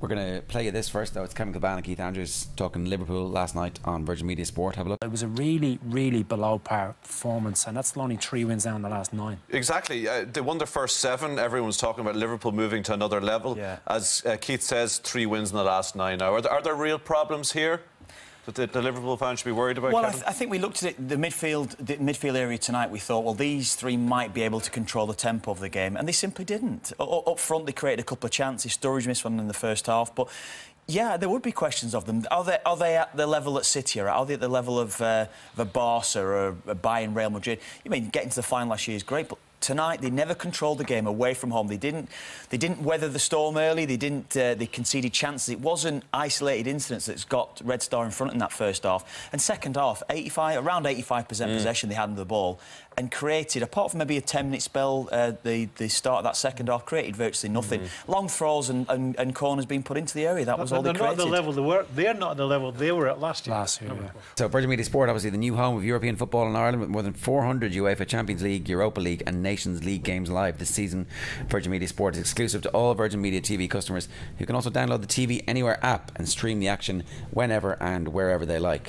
We're going to play you this first, though. It's Kevin Kilbane and Keith Andrews talking Liverpool last night on Virgin Media Sport. Have a look. It was a really, really below par performance, and that's only three wins down the last nine. Exactly. Uh, they won their first seven. Everyone's talking about Liverpool moving to another level. Yeah. As uh, Keith says, three wins in the last nine now. Are there, are there real problems here? That the, the Liverpool fans should be worried about? Well, I, th I, think we looked at it, the midfield, the midfield area tonight. We thought, well, these three might be able to control the tempo of the game, and they simply didn't. U up front, they created a couple of chances. Sturridge missed one in the first half, but yeah, there would be questions of them. Are they, are they at the level that City are? Are they at the level of, uh, of a Barca or a Bayern, Real Madrid? You mean getting to the final last year is great, but tonight they never controlled the game away from home. They didn't. They didn't weather the storm early. They didn't. Uh, they conceded chances. It wasn't isolated incidents that's got Red Star in front in that first half. And second half, 85 around 85% mm. possession they had in the ball and created, apart from maybe a 10-minute spell, uh, the the start of that second half created virtually nothing. Mm. Long throws and, and, and, corners being put into the area. That was all they created. They're not the level they were. They're not the level they were at last year. Last year, yeah. So Virgin Media Sport, obviously the new home of European football in Ireland, with more than 400 UEFA Champions League, Europa League, and Nations League games live this season. Virgin Media Sport is exclusive to all Virgin Media TV customers who can also download the TV Anywhere app and stream the action whenever and wherever they like.